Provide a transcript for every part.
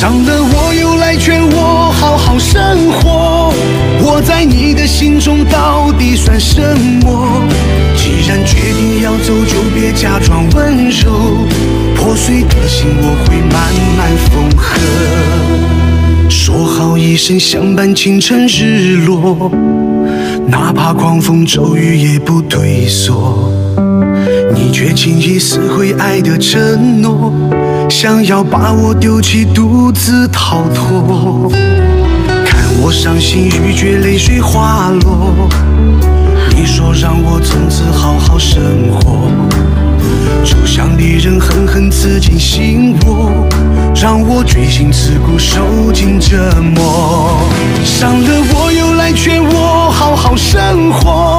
伤了我又来劝我好好生活，我在你的心中到底算什么？既然决定要走，就别假装温柔，破碎的心我会慢慢缝合。说好一生相伴，清晨日落，哪怕狂风骤雨也不退缩。你却轻易撕毁爱的承诺，想要把我丢弃，独自逃脱。看我伤心欲绝，泪水滑落。你说让我从此好好生活，就像利刃狠狠刺进心窝，让我锥心刺骨，受尽折磨。伤了我又来劝我好好生活，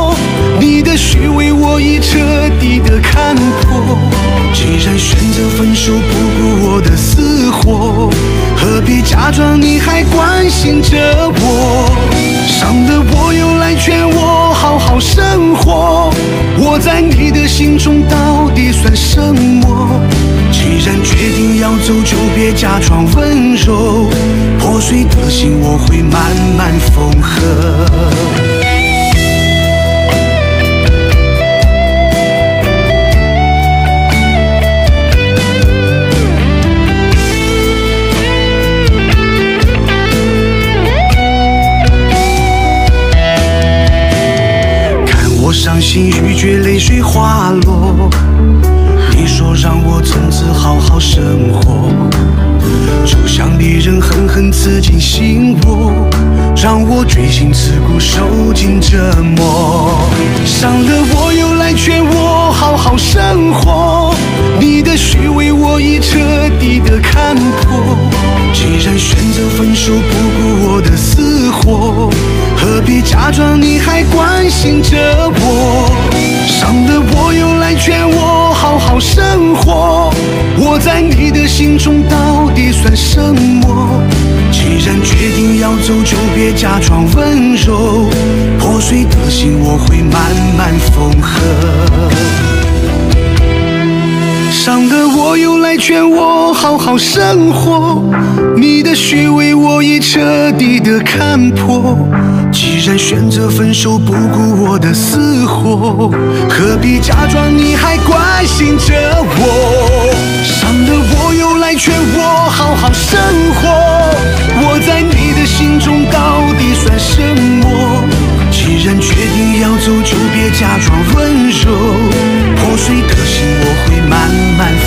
既然选择分手，不顾我的死活，何必假装你还关心着我？伤了我又来劝我好好生活，我在你的心中到底算什么？既然决定要走，就别假装温柔，破碎的心我会慢慢伤心欲绝，泪水滑落。你说让我从此好好生活，就像利刃狠狠刺进心窝，让我锥心刺骨，受尽折磨。伤了我又来劝我好好生活，你的虚伪我已彻底的看破。你假装你还关心着我？伤了我又来劝我好好生活，我在你的心中到底算什么？既然决定要走，就别假装温柔，破碎的心我会慢慢缝合。伤了我又来劝我好好生活，你的虚伪我已彻底的看破。既然选择分手，不顾我的死活，何必假装你还关心着我？伤了我又来劝我好好生活，我在你的心中到底算什么？既然决定要走，就别假装温柔，破碎的心，我慢慢